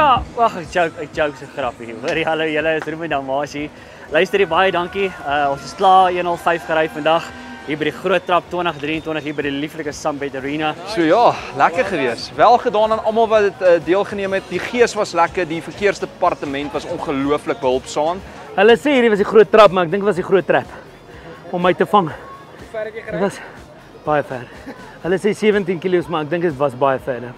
Wag, ek joke, ek joke so grappie. Hoor jy hallo julle is Ruben Damasie. Luister jy baie dankie. Uh ons is klaar 105 gery vandag hier by die Groot Trap 2023 hier by die lieflike Sunbed Arena. So ja, lekker gewees. Wel gedaan aan almal wat dit uh, deelgeneem het. Die gees was lekker, die verkeersdepartement was ongelooflik behulpsaam. Hulle sê hierdie was die groot trap, maar ek dink dit was die groot trap om my te vang. Hoe ver het jy gery? Dit was baie ver. Hulle sê 17 km, maar ek dink dit was baie verder.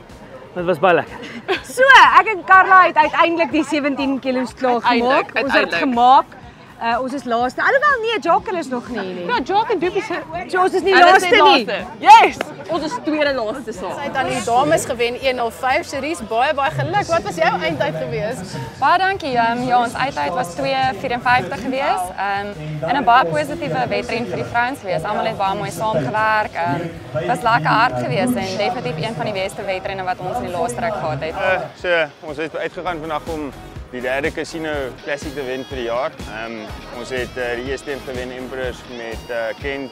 Dit was baie lekker. So, ek en Karla het uiteindelik die 17 kg klaar gemaak. Ons het gemaak. Uh, ons is laaste. Alhoewel nee, Jacques is nog nie nie. Ja, Jacques en Doopie se so, ons is nie laaste nie. Yes, ons is tweede laaste saam. Sy het aan die dames gewen 105. Cerise, baie baie geluk. Wat was jou eindtyd geweest? Baie dankie. Um, ja, ons eindtyd was 2:54 geweest. Ehm um, en 'n baie positiewe wedren vir die vrouens geweest. Almal het baie mooi saamgewerk. Ehm um, was lekker hard geweest en definitief een van die beste wedrenne wat ons in die laaste trek gehad het. Uh, so, ons het uitgegaan vandag om die derde Casino Classic te wen vir die jaar. Ehm um, ons het uh, die eerste een gewen Emperors met uh, Kent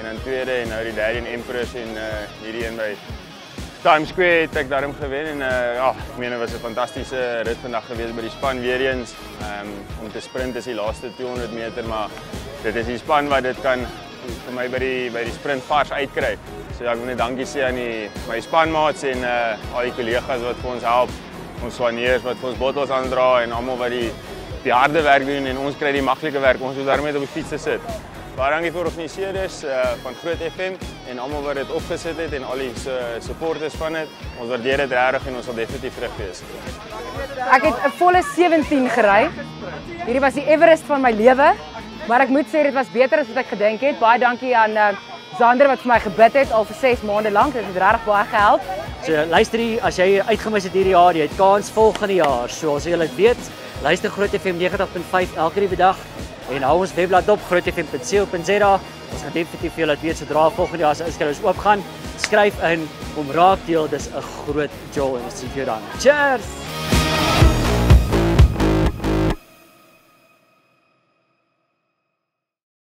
en dan tweede en nou die derde een Emperors en uh, hierdie een by Times Square het ek daarom gewen en uh, ja, ek meen dit was 'n fantastiese rit vandag gewees by die span weer eens. Ehm um, om te sprint is die laaste 200 meter, maar dit is die span wat dit kan vir my by die by die sprint vars uitkry. So ja, ek wil net dankie sê aan die my spanmaats en uh, al die kollegas wat vir ons help ons soigneurs wat vir ons bottels aandra en almal wat die die harde werk doen en ons kry die maklike werk. Ons moet daarmee op die fiets sit. Baie dankie vir organiseerders uh, van Groot FM en almal wat dit opgesit het en al die uh, supporters van dit. Ons waardeer dit regtig en ons sal definitief terug wees. Ek het 'n volle 17 gery. Hierdie was die Everest van my lewe. Maar ek moet sê dit was beter as wat ek gedink het. Baie dankie aan uh, Zander wat vir my gebid het al vir 6 maande lank. Dit het regtig baie gehelp. So luister hier, as jy uitgemis het hierdie jaar, jy het kans volgende jaar. So as jy dit weet, luister Groot FM 90.5 elke dag en hou ons webblad op grootfm.co.za. Ons gaan definitief vir julle laat weet sodra volgende jaar se inskrywings oopgaan. Skryf in om raak deel, dis 'n groot joy en ons sien jou dan. Cheers.